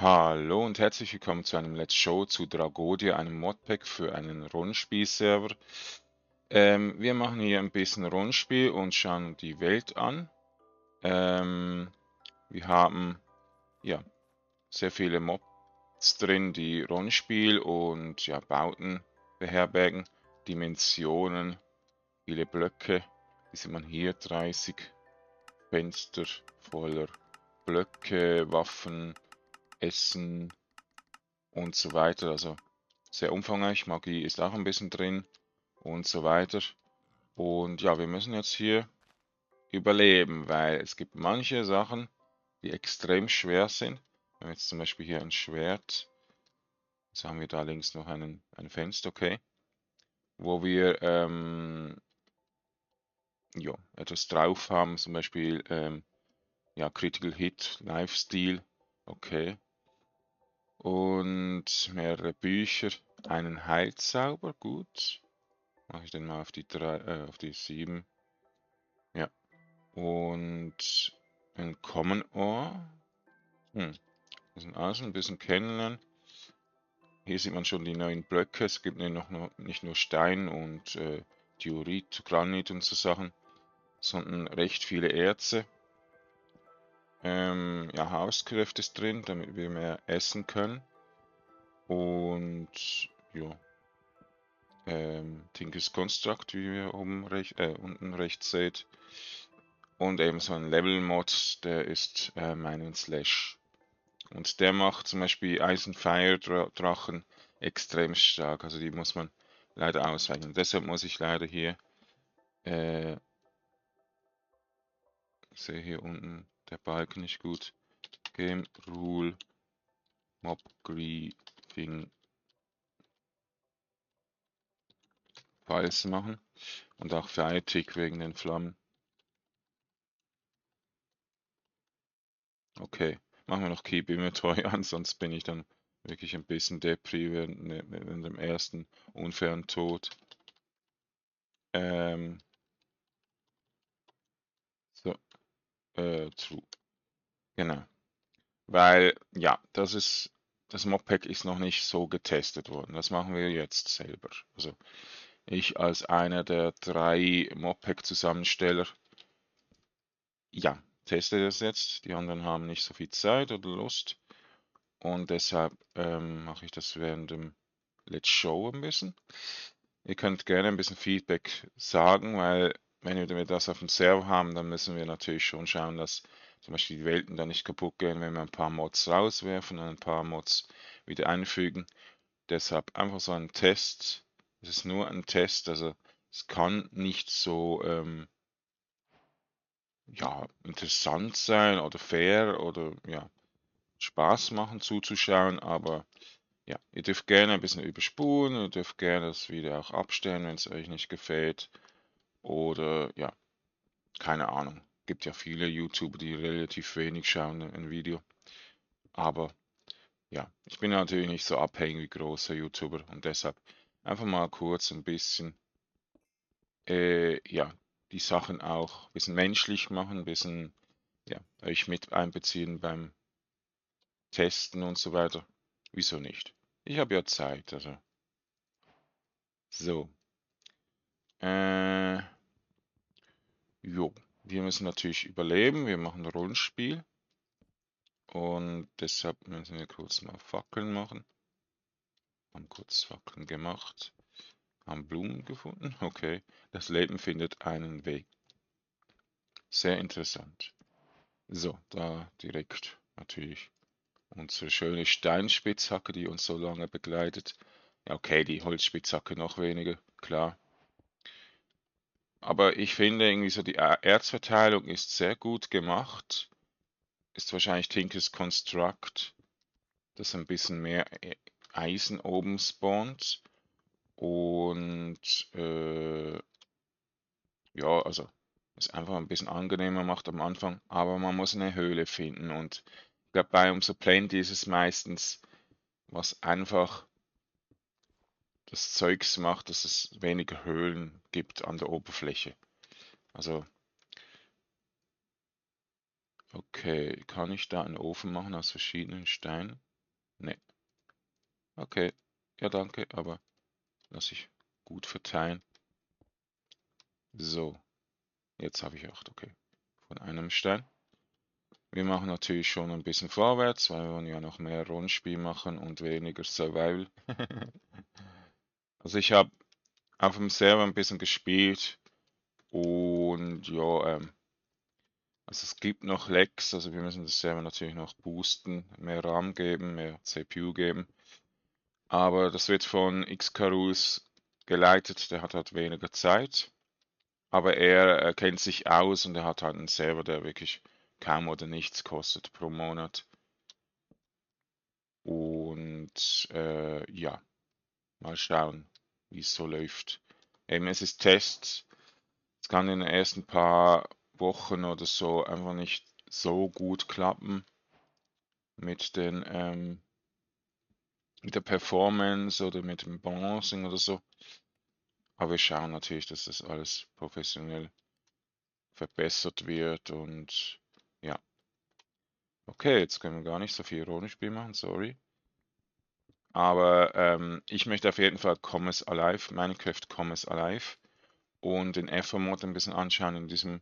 Hallo und herzlich willkommen zu einem Let's Show zu Dragodia, einem Modpack für einen Rollenspielserver. Ähm, wir machen hier ein bisschen Rollenspiel und schauen die Welt an. Ähm, wir haben ja sehr viele Mods drin, die Rollenspiel und ja, Bauten beherbergen, Dimensionen, viele Blöcke. Wie sieht man hier? 30 Fenster voller Blöcke, Waffen, Essen und so weiter. Also sehr umfangreich. Magie ist auch ein bisschen drin und so weiter. Und ja, wir müssen jetzt hier überleben, weil es gibt manche Sachen, die extrem schwer sind. Wir haben jetzt zum Beispiel hier ein Schwert. Jetzt haben wir da links noch einen, ein Fenster, okay. Wo wir ähm, ja, etwas drauf haben, zum Beispiel ähm, ja, Critical Hit, Lifesteal, okay und mehrere Bücher, einen Heilzauber, gut. Mache ich den mal auf die drei, äh, auf die sieben. Ja. Und ein Common Ore. Hm. Müssen außen ein bisschen kennenlernen. Hier sieht man schon die neuen Blöcke. Es gibt nicht, noch, nicht nur Stein und äh, Diorit, Granit und so Sachen, sondern recht viele Erze. Ähm, ja, Hauskräfte ist drin, damit wir mehr essen können. Und ja, ähm, Tinkers Construct, wie wir oben rech äh, unten rechts seht. Und eben so ein Level-Mod, der ist äh, meinen Slash. Und der macht zum Beispiel Eisenfire Drachen extrem stark. Also die muss man leider ausweichen. deshalb muss ich leider hier, äh, sehe hier unten der Balken nicht gut. Game Rule Mob Griefing Files machen und auch fertig wegen den Flammen. Okay, machen wir noch Keep Inventory an, sonst bin ich dann wirklich ein bisschen Depri während, während dem ersten unfairen Tod. Ähm, Äh, true. Genau. Weil, ja, das ist, das Modpack ist noch nicht so getestet worden. Das machen wir jetzt selber. Also ich als einer der drei Modpack-Zusammensteller, ja, teste das jetzt. Die anderen haben nicht so viel Zeit oder Lust. Und deshalb ähm, mache ich das während dem Let's Show ein bisschen. Ihr könnt gerne ein bisschen Feedback sagen, weil wenn wir das auf dem Server haben, dann müssen wir natürlich schon schauen, dass zum Beispiel die Welten da nicht kaputt gehen, wenn wir ein paar Mods rauswerfen und ein paar Mods wieder einfügen. Deshalb einfach so ein Test. Es ist nur ein Test, also es kann nicht so ähm, ja, interessant sein oder fair oder ja, Spaß machen zuzuschauen, aber ja, ihr dürft gerne ein bisschen überspulen, ihr dürft gerne das Video auch abstellen, wenn es euch nicht gefällt. Oder ja, keine Ahnung. Gibt ja viele YouTuber, die relativ wenig schauen ein Video. Aber ja, ich bin natürlich nicht so abhängig wie große YouTuber und deshalb einfach mal kurz ein bisschen äh, ja, die Sachen auch ein bisschen menschlich machen, ein bisschen ja, euch mit einbeziehen beim Testen und so weiter. Wieso nicht? Ich habe ja Zeit, also. So. Äh, jo, wir müssen natürlich überleben. Wir machen ein Rollenspiel. Und deshalb müssen wir kurz mal Fackeln machen. Haben kurz Fackeln gemacht. Haben Blumen gefunden. Okay, das Leben findet einen Weg. Sehr interessant. So, da direkt natürlich unsere schöne Steinspitzhacke, die uns so lange begleitet. Ja, okay, die Holzspitzhacke noch weniger, klar. Aber ich finde irgendwie so die Erzverteilung ist sehr gut gemacht. Ist wahrscheinlich Tinkers Construct, dass ein bisschen mehr e-, Eisen oben spawnt. Und äh, ja, also es einfach ein bisschen angenehmer macht am Anfang. Aber man muss eine Höhle finden. Und ich glaube, bei umso Plenty ist es meistens, was einfach das Zeugs macht, dass es weniger Höhlen gibt an der Oberfläche. Also, okay, kann ich da einen Ofen machen aus verschiedenen Steinen? Ne. Okay. Ja, danke, aber lass ich gut verteilen. So. Jetzt habe ich acht, okay. Von einem Stein. Wir machen natürlich schon ein bisschen vorwärts, weil wir wollen ja noch mehr Rundspiel machen und weniger Survival. also ich habe auf dem Server ein bisschen gespielt und ja, ähm, also es gibt noch Lags, also wir müssen das Server natürlich noch boosten, mehr RAM geben, mehr CPU geben. Aber das wird von Xcarus geleitet, der hat halt weniger Zeit. Aber er, er kennt sich aus und er hat halt einen Server, der wirklich kaum oder nichts kostet pro Monat. Und äh, ja, mal schauen, wie es so läuft. Eben, es ist Test. Es kann in den ersten paar Wochen oder so einfach nicht so gut klappen mit den ähm, mit der Performance oder mit dem Balancing oder so. Aber wir schauen natürlich, dass das alles professionell verbessert wird und ja. Okay, jetzt können wir gar nicht so viel Rollenspiel machen, sorry. Aber ähm, ich möchte auf jeden Fall Commerce Alive, Minecraft Commerce Alive und den Ether-Mod ein bisschen anschauen in diesem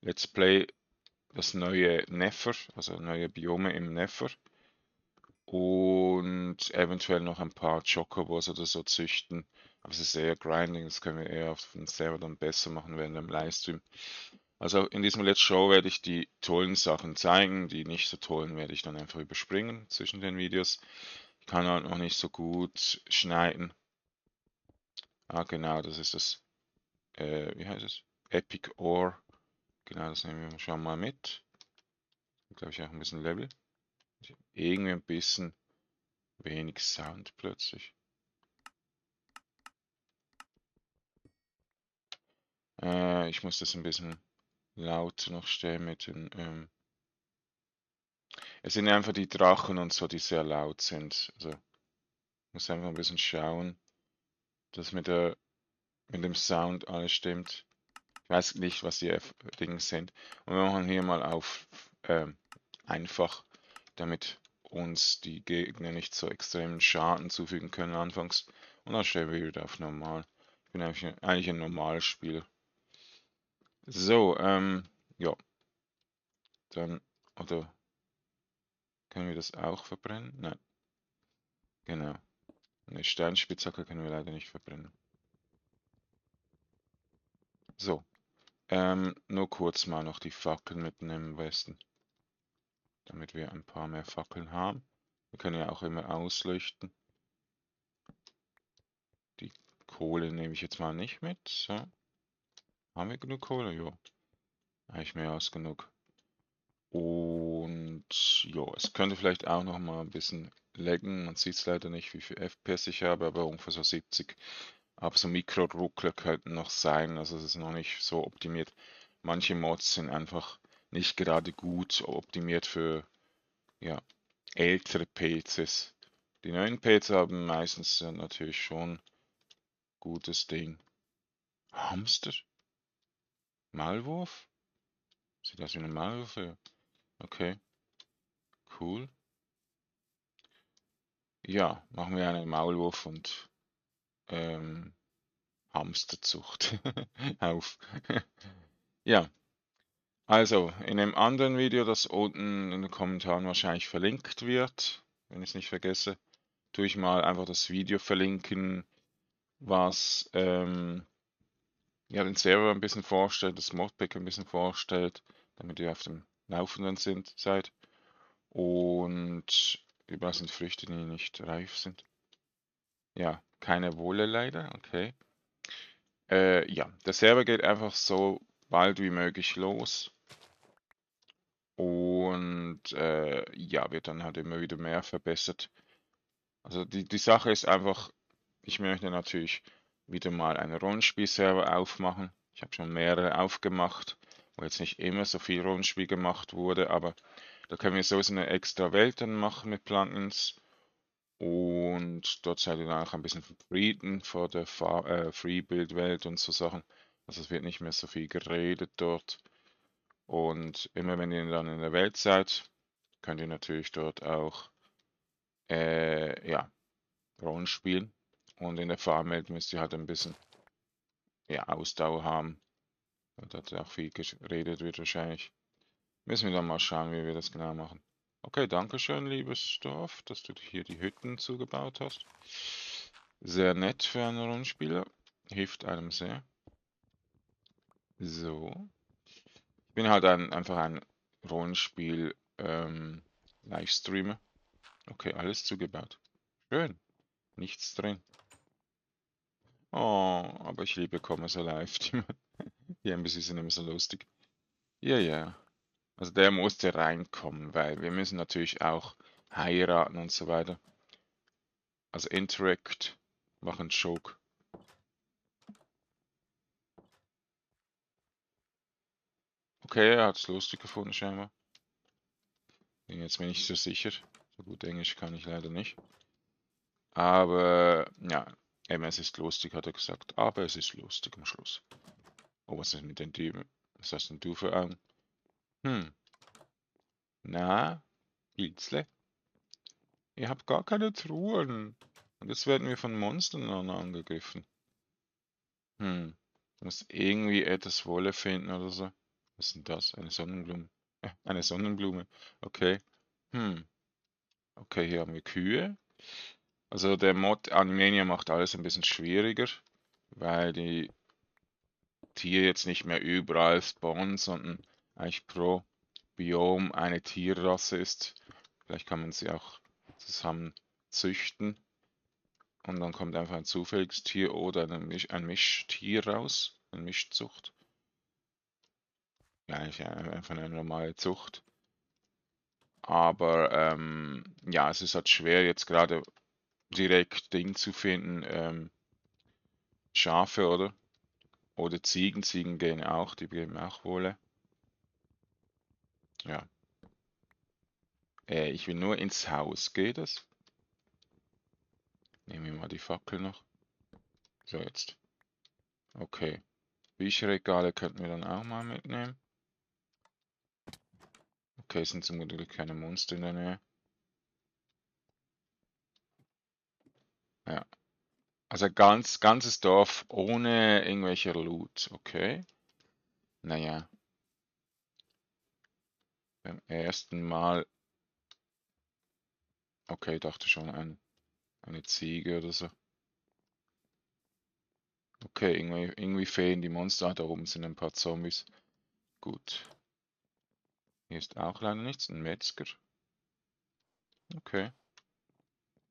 Let's Play. Das neue Nether, also neue Biome im Nether. Und eventuell noch ein paar Chocobos oder so züchten. Aber es ist eher Grinding, das können wir eher auf dem Server dann besser machen während dem Livestream. Also in diesem Let's Show werde ich die tollen Sachen zeigen, die nicht so tollen werde ich dann einfach überspringen zwischen den Videos kann halt noch nicht so gut schneiden. Ah, genau, das ist das, äh, wie heißt es? Epic Ore. Genau, das nehmen wir schon mal mit. Glaube ich auch ein bisschen Level. Irgendwie ein bisschen wenig Sound plötzlich. Äh, ich muss das ein bisschen lauter noch stellen mit den ähm, es sind einfach die Drachen und so, die sehr laut sind. Also muss einfach ein bisschen schauen, dass mit der mit dem Sound alles stimmt. Ich weiß nicht, was die Dinge sind. Und wir machen hier mal auf äh, einfach, damit uns die Gegner nicht so extremen Schaden zufügen können anfangs. Und dann stellen wir wieder auf normal. Ich bin eigentlich, eigentlich ein normales Spieler. So, ähm, ja. Dann, oder können wir das auch verbrennen? Nein. Genau. Eine Steinspitzhacke können wir leider nicht verbrennen. So. Ähm, nur kurz mal noch die Fackeln mitnehmen im Westen. Damit wir ein paar mehr Fackeln haben. Wir können ja auch immer ausleuchten. Die Kohle nehme ich jetzt mal nicht mit. So. Haben wir genug Kohle? Ja. Eigentlich mehr als genug. Und ja, es könnte vielleicht auch noch mal ein bisschen laggen. Man sieht es leider nicht, wie viel FPS ich habe, aber ungefähr so 70. Aber so Mikro-Ruckler könnten noch sein, also es ist noch nicht so optimiert. Manche Mods sind einfach nicht gerade gut optimiert für ja, ältere PCs. Die neuen PCs haben meistens natürlich schon gutes Ding. Hamster? Malwurf? Sieht das wie ein Malwurf? Okay. Cool. Ja, machen wir einen Maulwurf und ähm, Hamsterzucht auf. ja, also in einem anderen Video, das unten in den Kommentaren wahrscheinlich verlinkt wird, wenn ich es nicht vergesse, tue ich mal einfach das Video verlinken, was ähm, ja, den Server ein bisschen vorstellt, das Modpack ein bisschen vorstellt, damit ihr auf dem Laufenden sind, seid. Und überall sind Früchte, die nicht reif sind. Ja, keine Wolle leider, okay. Äh, ja, der Server geht einfach so bald wie möglich los. Und äh, ja, wird dann halt immer wieder mehr verbessert. Also die, die Sache ist einfach, ich möchte natürlich wieder mal einen Rollenspielserver aufmachen. Ich habe schon mehrere aufgemacht wo jetzt nicht immer so viel Rollenspiel gemacht wurde, aber da können wir sowieso eine extra Welt dann machen mit Plugins. Und dort seid ihr dann auch ein bisschen Frieden vor der äh, Free-Build-Welt und so Sachen. Also es wird nicht mehr so viel geredet dort. Und immer wenn ihr dann in der Welt seid, könnt ihr natürlich dort auch äh, ja, Rollenspiel. Und in der Farmwelt müsst ihr halt ein bisschen ja, Ausdauer haben. Und hat auch viel geredet wird wahrscheinlich. Müssen wir dann mal schauen, wie wir das genau machen. Okay, danke schön, liebes Dorf, dass du hier die Hütten zugebaut hast. Sehr nett für einen Rollenspieler. Hilft einem sehr. So. Ich bin halt ein, einfach ein Rollenspiel ähm, Livestreamer. Okay, alles zugebaut. Schön. Nichts drin. Oh, aber ich liebe Commerce Alive. Die, NPCs sind immer so lustig. Ja, ja. Also der musste reinkommen, weil wir müssen natürlich auch heiraten und so weiter. Also Interact, machen Joke. Okay, er hat es lustig gefunden scheinbar. Jetzt bin ich so sicher. So gut Englisch kann ich leider nicht. Aber ja, eben es ist lustig, hat er gesagt. Aber es ist lustig am Schluss. Oh, was ist mit den Typen? Was hast denn du für Augen? Hm. Na, Pilzle? Ihr habt gar keine Truhen. Und jetzt werden wir von Monstern angegriffen. Hm. Du musst irgendwie etwas Wolle finden oder so. Was ist denn das? Eine Sonnenblume. Äh, eine Sonnenblume. Okay. Hm. Okay, hier haben wir Kühe. Also der Mod Animania macht alles ein bisschen schwieriger, weil die Tiere jetzt nicht mehr überall spawnen, sondern eigentlich pro Biom eine Tierrasse ist. Vielleicht kann man sie auch zusammen züchten. Und dann kommt einfach ein zufälliges Tier oder ein, Misch, ein Mischtier raus, eine Mischzucht. Ja, eigentlich einfach eine normale Zucht. Aber ähm, ja, es ist halt schwer jetzt gerade direkt Ding zu finden. Ähm, Schafe, oder? Oder Ziegen. Ziegen gehen auch, die geben auch Wolle. Ja. Äh, ich will nur ins Haus. Geht das? Nehmen wir mal die Fackel noch. So, jetzt. Okay. Bücherregale könnten wir dann auch mal mitnehmen. Okay, sind zum Glück keine Monster in der Nähe. Ja. Also ganz, ganzes Dorf ohne irgendwelcher Loot. Okay. Naja beim ersten Mal. Okay, dachte schon ein, eine Ziege oder so. Okay, irgendwie, irgendwie fehlen die Monster. Da oben sind ein paar Zombies. Gut. Hier ist auch leider nichts. Ein Metzger. Okay.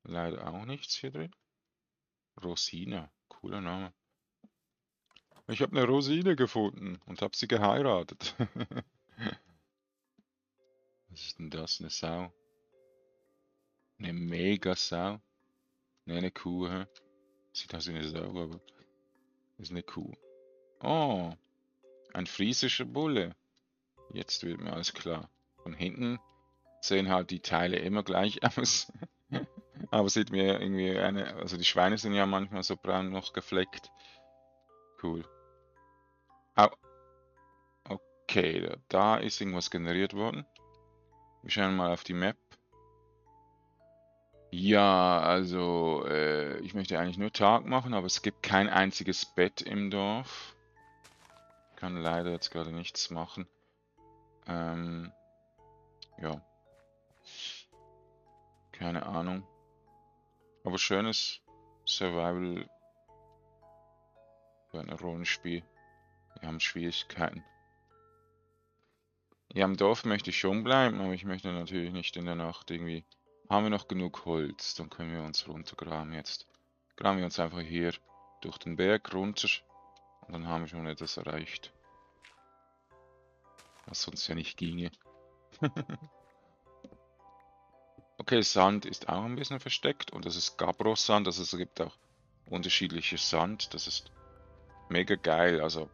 Leider auch nichts hier drin. Rosina. Cooler Name. Ich habe eine Rosine gefunden und habe sie geheiratet. Was ist denn das? Eine Sau? Eine Mega-Sau? Ne, eine Kuh, hä? Sieht aus wie eine Sau, aber ist eine Kuh. Oh, ein friesischer Bulle. Jetzt wird mir alles klar. Von hinten sehen halt die Teile immer gleich aus. Aber sieht mir irgendwie eine, also die Schweine sind ja manchmal so braun noch gefleckt. Cool. Au. Okay, da ist irgendwas generiert worden. Wir schauen mal auf die Map. Ja, also äh, ich möchte eigentlich nur Tag machen, aber es gibt kein einziges Bett im Dorf. Ich kann leider jetzt gerade nichts machen. Ähm, ja. Keine Ahnung. Aber schönes Survival für ein Rollenspiel. Wir haben Schwierigkeiten. Ja, im Dorf möchte ich schon bleiben, aber ich möchte natürlich nicht in der Nacht irgendwie... Haben wir noch genug Holz? Dann können wir uns runtergraben jetzt. Graben wir uns einfach hier durch den Berg runter. Und dann haben wir schon etwas erreicht. Was sonst ja nicht ginge. okay, Sand ist auch ein bisschen versteckt. Und das ist Gabros-Sand. Also es gibt auch unterschiedliche Sand. Das ist mega geil. Also,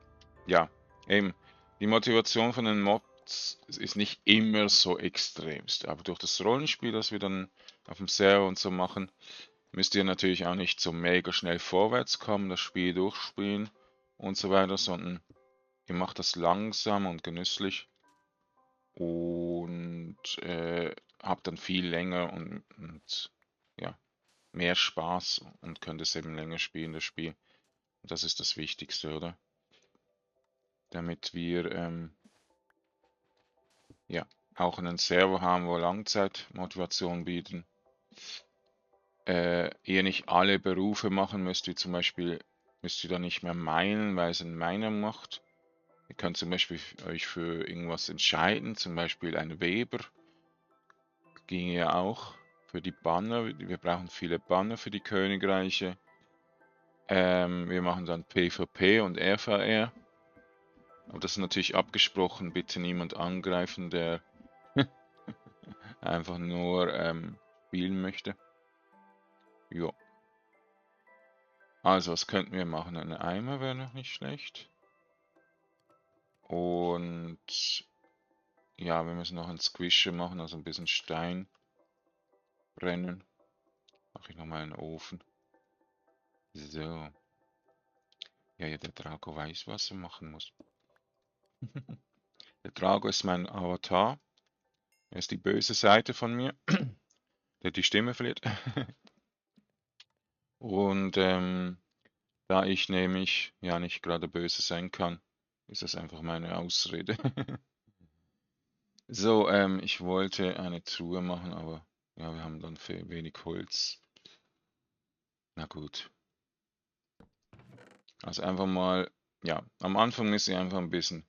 ja, eben. Die Motivation von den Mobs es ist nicht immer so extremst. Aber durch das Rollenspiel, das wir dann auf dem Server und so machen, müsst ihr natürlich auch nicht so mega schnell vorwärts kommen, das Spiel durchspielen und so weiter, sondern ihr macht das langsam und genüsslich und äh, habt dann viel länger und, und mehr Spaß und könnt es eben länger spielen, das Spiel. Und das ist das Wichtigste, oder? Damit wir ähm, ja auch einen Server haben, wo Langzeitmotivation bieten. Äh, ihr nicht alle Berufe machen müsst, wie zum Beispiel müsst ihr dann nicht mehr meinen, weil es ein Miner macht. Ihr könnt zum Beispiel euch für irgendwas entscheiden, zum Beispiel ein Weber. Ging ja auch für die Banner. Wir brauchen viele Banner für die Königreiche. Ähm, wir machen dann PvP und RVR. Aber das ist natürlich abgesprochen. Bitte niemand angreifen, der einfach nur ähm, spielen möchte. Ja. Also, was könnten wir machen? Ein Eimer wäre noch nicht schlecht. Und ja, wir müssen noch ein Squisher machen, also ein bisschen Stein brennen. Mache ich nochmal einen Ofen. So. Ja, ja, der Drago weiß, was er machen muss. der Drago ist mein Avatar. Er ist die böse Seite von mir, der die Stimme verliert. Und ähm, da ich nämlich ja nicht gerade böse sein kann, ist das einfach meine Ausrede. so, ähm, ich wollte eine Truhe machen, aber ja, wir haben dann wenig Holz. Na gut. Also einfach mal, ja, am Anfang müssen wir einfach ein bisschen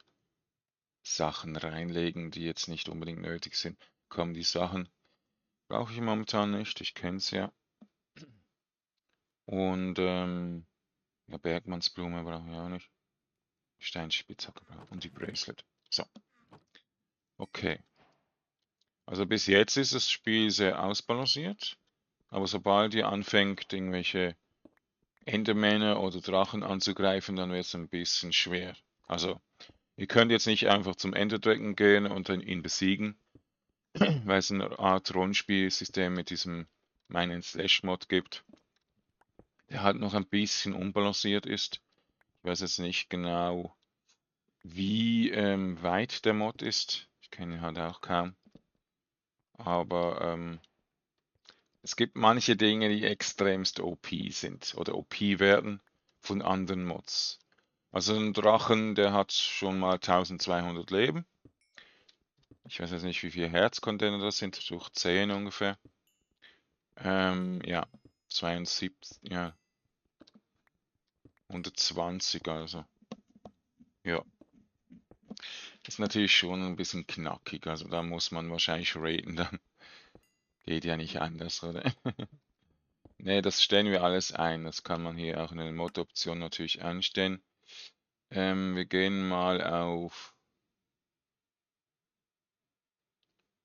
Sachen reinlegen, die jetzt nicht unbedingt nötig sind. Kommen die Sachen brauche ich momentan nicht, ich kenne es ja. Und ähm, ja, Bergmannsblume brauche ich auch nicht. Steinspitzhacke und die Bracelet. So. Okay. Also bis jetzt ist das Spiel sehr ausbalanciert. Aber sobald ihr anfängt, irgendwelche Endermänner oder Drachen anzugreifen, dann wird es ein bisschen schwer. Also Ihr könnt jetzt nicht einfach zum Ender Dragon gehen und dann ihn besiegen, weil es eine Art Rollenspielsystem mit diesem meinen Slash Mod gibt, der halt noch ein bisschen unbalanciert ist. Ich weiß jetzt nicht genau, wie ähm, weit der Mod ist. Ich kenne ihn halt auch kaum. Aber ähm, es gibt manche Dinge, die extremst OP sind oder OP werden von anderen Mods. Also ein Drachen, der hat schon mal 1200 Leben. Ich weiß jetzt nicht, wie viele Herzcontainer das sind, durch 10 ungefähr. Ähm, ja, 72, ja. 120 also. Ja. Ist natürlich schon ein bisschen knackig, also da muss man wahrscheinlich raten dann. Geht ja nicht anders, oder? ne, das stellen wir alles ein. Das kann man hier auch in der Mod-Option natürlich einstellen. Ähm, wir gehen mal auf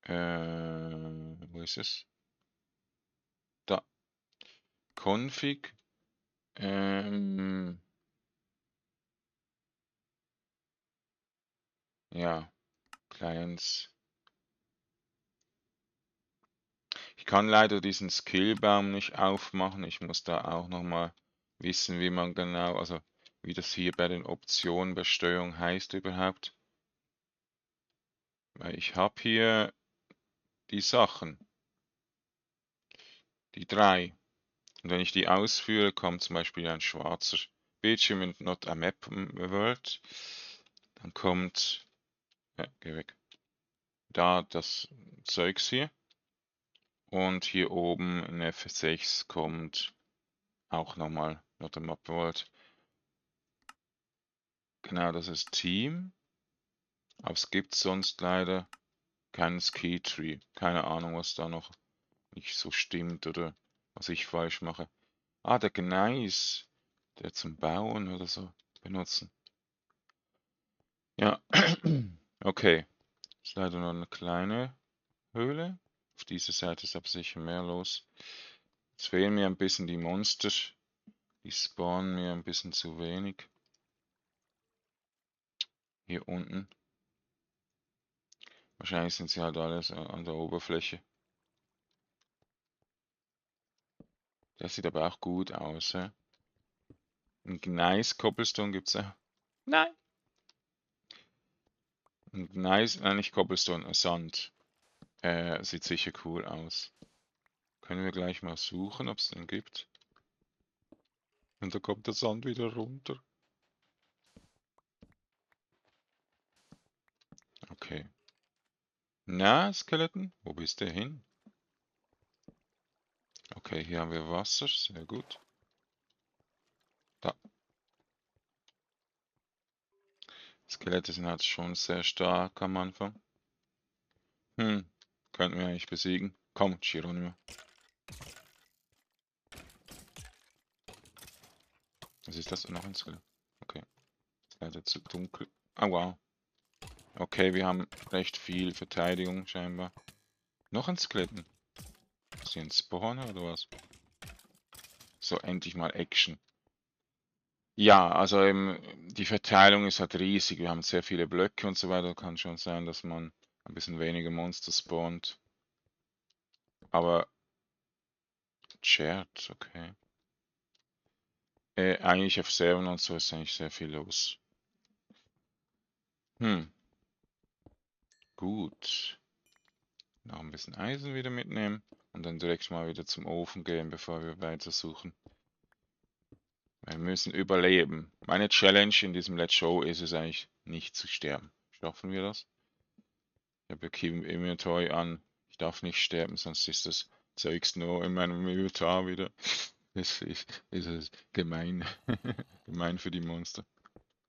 äh, wo ist es? Da. Config. Ähm, ja, Clients. Ich kann leider diesen Skillbaum nicht aufmachen. Ich muss da auch nochmal wissen, wie man genau, also wie das hier bei den Optionen bei Steuerung heißt überhaupt. Weil ich habe hier die Sachen, die drei. Und wenn ich die ausführe, kommt zum Beispiel ein schwarzer Bildschirm in Not a Map World. Dann kommt, geh weg, da das Zeugs hier. Und hier oben in F6 kommt auch nochmal Not a Map World. Genau, das ist Team. Aber es gibt sonst leider keinen Ski-Tree. Keine Ahnung, was da noch nicht so stimmt oder was ich falsch mache. Ah, der Gneis. Der zum Bauen oder so benutzen. Ja, okay. Ist leider nur eine kleine Höhle. Auf dieser Seite ist aber sicher mehr los. Jetzt fehlen mir ein bisschen die Monster. Die spawnen mir ein bisschen zu wenig. Hier unten. Wahrscheinlich sind sie halt alles an der Oberfläche. Das sieht aber auch gut aus. He? Ein Gneis Cobblestone gibt es ja. Nein. Gneis, nein nicht Cobblestone, Sand. Äh, sieht sicher cool aus. Können wir gleich mal suchen, ob es den gibt. Und da kommt der Sand wieder runter. Okay. Na, Skeleton, wo bist du hin? Okay, hier haben wir Wasser, sehr gut. Da. Skelette sind halt schon sehr stark am Anfang. Hm, könnten wir eigentlich besiegen. Komm, Chironimo. Was ist das? Noch ein Skelett. Okay. Leider zu dunkel. Ah, wow. Okay, wir haben recht viel Verteidigung scheinbar. Noch ein Skeletten. Ist hier ein Spawner oder was? So, endlich mal Action. Ja, also eben, die Verteilung ist halt riesig. Wir haben sehr viele Blöcke und so weiter. Kann schon sein, dass man ein bisschen weniger Monster spawnt. Aber Shared, okay. Äh, eigentlich auf Servern und so ist eigentlich sehr viel los. Hm. Gut. Noch ein bisschen Eisen wieder mitnehmen und dann direkt mal wieder zum Ofen gehen, bevor wir weitersuchen. Wir müssen überleben. Meine Challenge in diesem Let's Show ist es eigentlich, nicht zu sterben. Schaffen wir das? Ich habe hier Inventory an. Ich darf nicht sterben, sonst ist das Zeugs nur in meinem Inventar wieder. Das ist, ist es gemein. gemein für die Monster.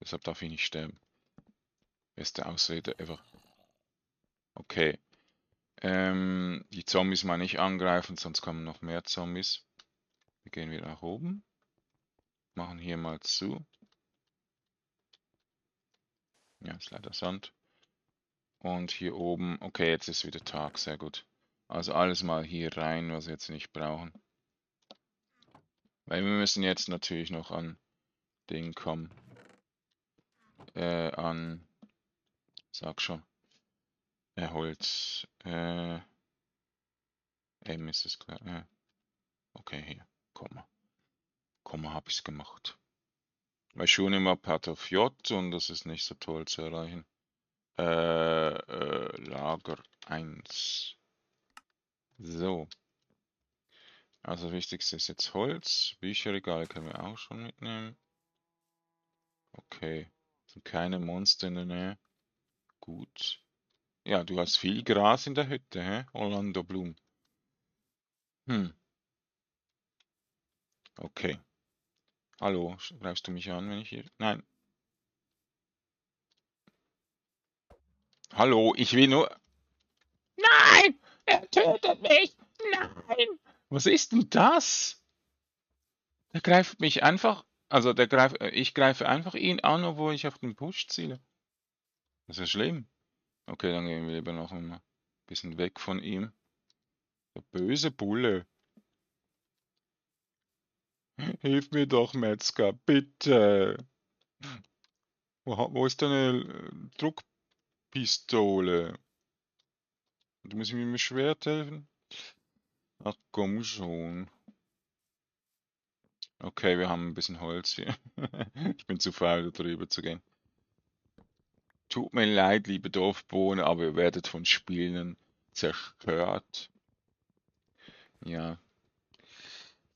Deshalb darf ich nicht sterben. Beste Ausrede ever. Okay. Ähm, die Zombies mal nicht angreifen, sonst kommen noch mehr Zombies. Wir gehen wieder nach oben. Machen hier mal zu. Ja, ist leider Sand. Und hier oben, okay, jetzt ist wieder Tag, sehr gut. Also alles mal hier rein, was wir jetzt nicht brauchen. Weil wir müssen jetzt natürlich noch an den kommen. Äh, an, sag schon. Er Holz. Äh, M ist es klar. Äh, okay, hier. Komma. Komma habe ich es gemacht. Weil schon immer Part of J und das ist nicht so toll zu erreichen. Äh, äh, Lager 1. So. Also das Wichtigste ist jetzt Holz. Bücherregal können wir auch schon mitnehmen. Okay. Sind keine Monster in der Nähe. Gut. Ja, du hast viel Gras in der Hütte, hä? Orlando Bloom. Hm. Okay. Hallo, greifst du mich an, wenn ich hier... Nein. Hallo, ich will nur... Nein! Er tötet mich! Nein! Was ist denn das? Der greift mich einfach... Also, der greift... Ich greife einfach ihn an, obwohl ich auf den Push ziele. Das ist schlimm. Okay, dann gehen wir lieber noch ein bisschen weg von ihm. Der böse Bulle. Hilf mir doch, Metzger, bitte. Wo, wo ist deine äh, Druckpistole? Du musst mir mit dem Schwert helfen? Ach komm schon. Okay, wir haben ein bisschen Holz hier. ich bin zu faul, da drüber zu gehen. Tut mir leid, liebe Dorfbewohner, aber ihr werdet von Spielen zerstört. Ja.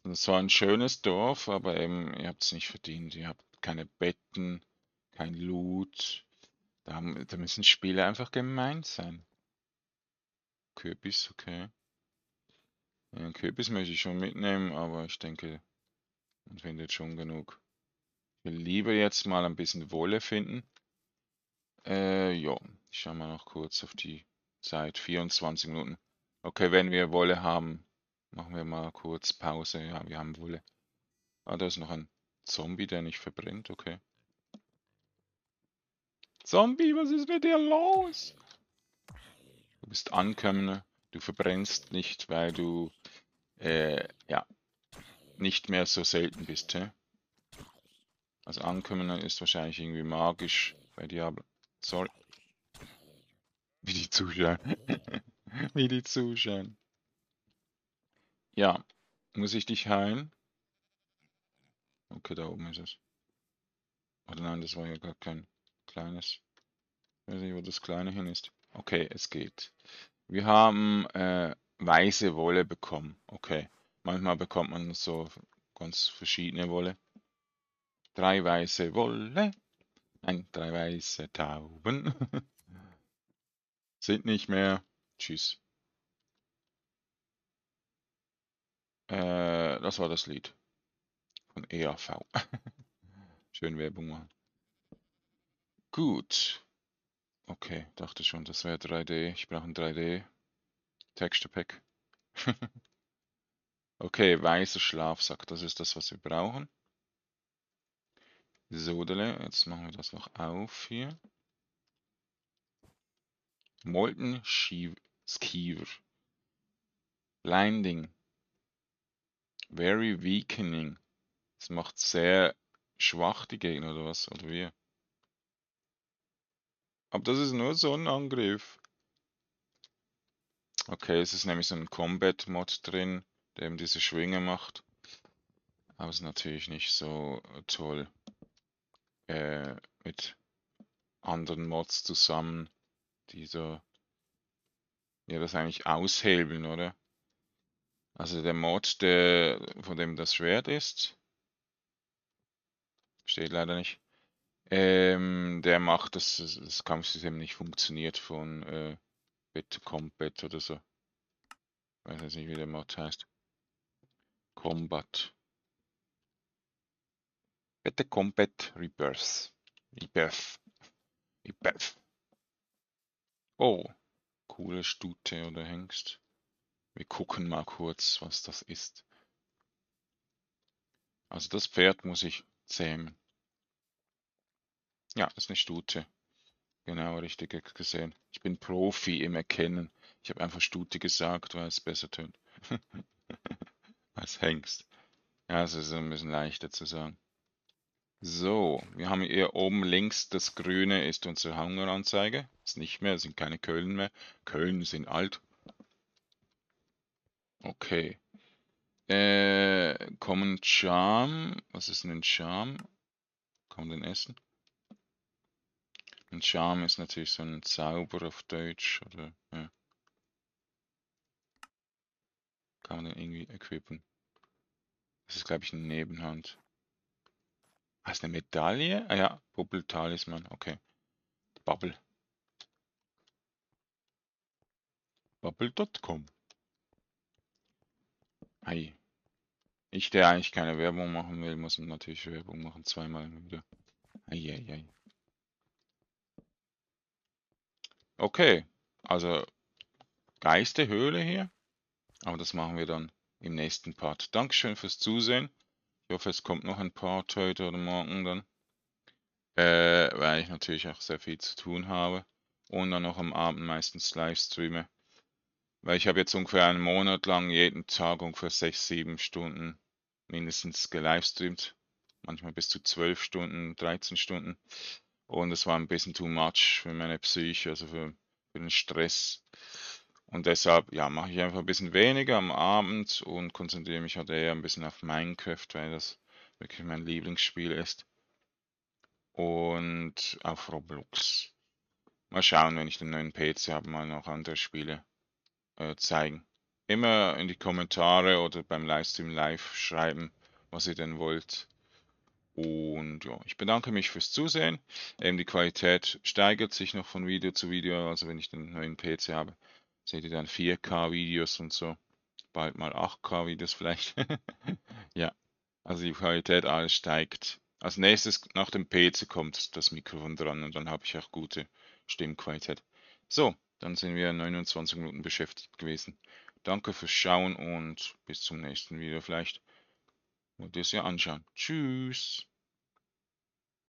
Das war ein schönes Dorf, aber eben, ihr habt es nicht verdient. Ihr habt keine Betten, kein Loot. Da, da müssen Spiele einfach gemein sein. Kürbis, okay. Ja, Kürbis möchte ich schon mitnehmen, aber ich denke, man findet schon genug. Ich will lieber jetzt mal ein bisschen Wolle finden. Äh, ja, ich schau mal noch kurz auf die Zeit. 24 Minuten. Okay, wenn wir Wolle haben, machen wir mal kurz Pause. Ja, wir haben Wolle. Ah, da ist noch ein Zombie, der nicht verbrennt. Okay. Zombie, was ist mit dir los? Du bist Ankömmner. Du verbrennst nicht, weil du, äh, ja, nicht mehr so selten bist, hä? Also Ankömmner ist wahrscheinlich irgendwie magisch bei Diablo. Sorry. Wie die zuschauen. Wie die zuschauen. Ja. Muss ich dich heilen? Okay, da oben ist es. Oder nein, das war ja gar kein kleines. Ich weiß nicht, wo das kleine hin ist. Okay, es geht. Wir haben äh, weiße Wolle bekommen. Okay. Manchmal bekommt man so ganz verschiedene Wolle. Drei weiße Wolle. Nein, drei weiße Tauben. Sind nicht mehr. Tschüss. Äh, das war das Lied von EAV. Schön Werbung machen. Gut. Okay, dachte schon, das wäre 3D. Ich brauche ein 3D Texture Pack. okay, weißer Schlafsack, das ist das, was wir brauchen. Sodele, jetzt machen wir das noch auf hier. Molten Skeever. Blinding. Very weakening. Das macht sehr schwach die Gegner oder was? Oder wie? Aber das ist nur so ein Angriff. Okay, es ist nämlich so ein Combat-Mod drin, der eben diese Schwinge macht. Aber es ist natürlich nicht so toll äh, mit anderen Mods zusammen, die so ja das eigentlich aushebeln, oder? Also der Mod, der von dem das Schwert ist, steht leider nicht. Ähm, der macht, dass das Kampfsystem nicht funktioniert von äh, Bit Combat oder so. Weiß jetzt nicht, wie der Mod heißt. Combat. Bette Combat Rebirth. Rebirth. Rebirth. Oh, coole Stute oder Hengst. Wir gucken mal kurz, was das ist. Also das Pferd muss ich zähmen. Ja, das ist eine Stute. Genau, richtig gesehen. Ich bin Profi im Erkennen. Ich habe einfach Stute gesagt, weil es besser tönt. Als Hengst. Ja, es ist ein bisschen leichter zu sagen. So, wir haben hier oben links das grüne ist unsere Hungeranzeige. Ist nicht mehr, sind keine Köln mehr. Köln sind alt. Okay. Äh, kommen Charm. Was ist denn ein Charm? Kann man den essen? Ein Charme ist natürlich so ein Zauber auf Deutsch, oder, ja. Kann man den irgendwie equippen. Das ist, glaube ich, eine Nebenhand. Ah, ist eine Medaille? Ah ja, Bubble Talisman, okay. Bubble. Bubble.com. Hi. Ich, der eigentlich keine Werbung machen will, muss natürlich Werbung machen, zweimal wieder. Eieiei. Okay, also Geisterhöhle hier. Aber das machen wir dann im nächsten Part. Dankeschön fürs Zusehen. Ich hoffe, es kommt noch ein Part heute oder morgen dann. Äh, weil ich natürlich auch sehr viel zu tun habe. Und dann noch am Abend meistens live streame. Weil ich habe jetzt ungefähr einen Monat lang jeden Tag ungefähr 6, 7 Stunden mindestens gelivestreamt. Manchmal bis zu 12 Stunden, 13 Stunden. Und es war ein bisschen too much für meine Psyche, also für, für den Stress. Und deshalb, ja, mache ich einfach ein bisschen weniger am Abend und konzentriere mich halt eher ein bisschen auf Minecraft, weil das wirklich mein Lieblingsspiel ist. Und auf Roblox. Mal schauen, wenn ich den neuen PC habe, mal noch andere Spiele zeigen. Immer in die Kommentare oder beim Livestream live schreiben, was ihr denn wollt. Und ja, ich bedanke mich fürs Zusehen. Eben die Qualität steigert sich noch von Video zu Video. Also wenn ich den neuen PC habe, seht ihr dann 4K Videos und so. Bald mal 8K Videos vielleicht. ja, also die Qualität alles steigt. Als nächstes nach dem PC kommt das Mikrofon dran und dann habe ich auch gute Stimmqualität. So, dann sind wir 29 Minuten beschäftigt gewesen. Danke fürs Schauen und bis zum nächsten Video vielleicht. Und das ja anschauen. Tschüss.